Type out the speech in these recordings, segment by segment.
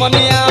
মনিয়া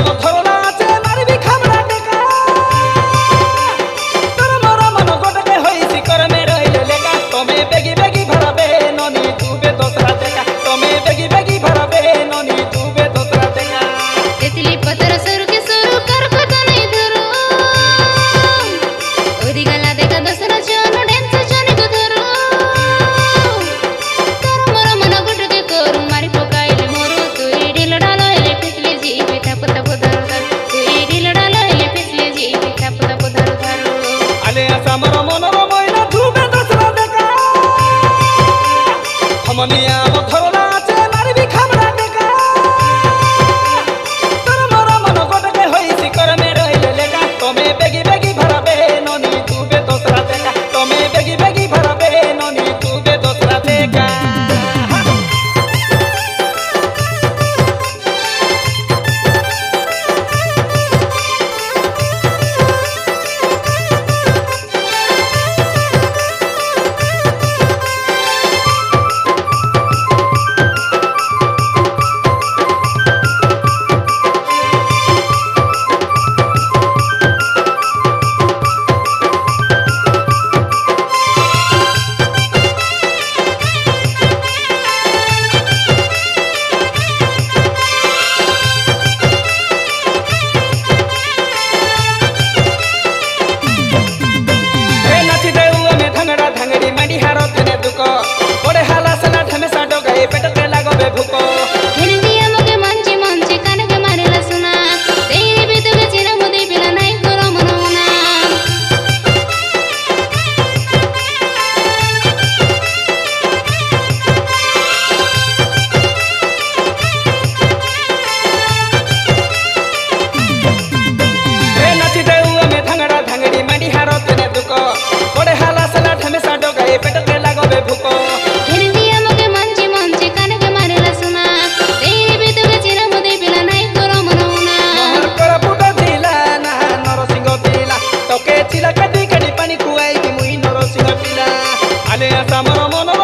¡Ale, hasta mano, mono!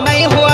没活。